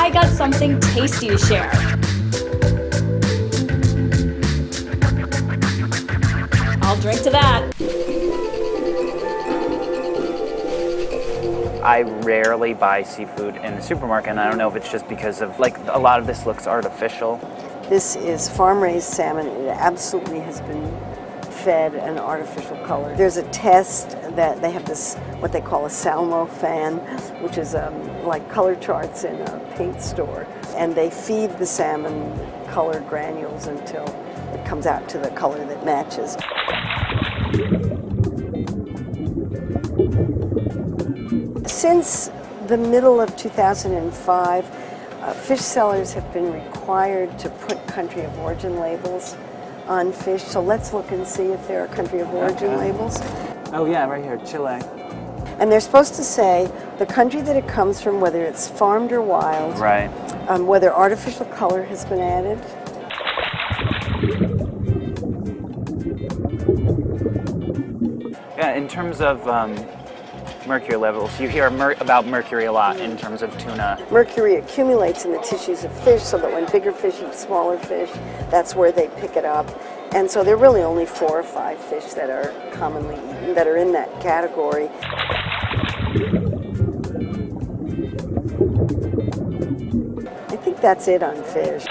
I got something tasty to share. I'll drink to that. I rarely buy seafood in the supermarket, and I don't know if it's just because of like a lot of this looks artificial. This is farm-raised salmon. It absolutely has been fed an artificial color. There's a test that they have this, what they call a Salmo fan, which is um, like color charts in a paint store. And they feed the salmon color granules until it comes out to the color that matches. Since the middle of 2005, uh, fish sellers have been required to put country of origin labels on fish. So let's look and see if there are country of origin Okay. labels. Oh yeah, right here, Chile. And they're supposed to say the country that it comes from, whether it's farmed or wild, Right. um, whether artificial color has been added. Yeah, in terms of um, mercury levels, you hear mer- about mercury a lot in terms of tuna. Mercury accumulates in the tissues of fish so that when bigger fish eat smaller fish, that's where they pick it up. And so there are really only four or five fish that are commonly eaten that are in that category. I think that's it on fish.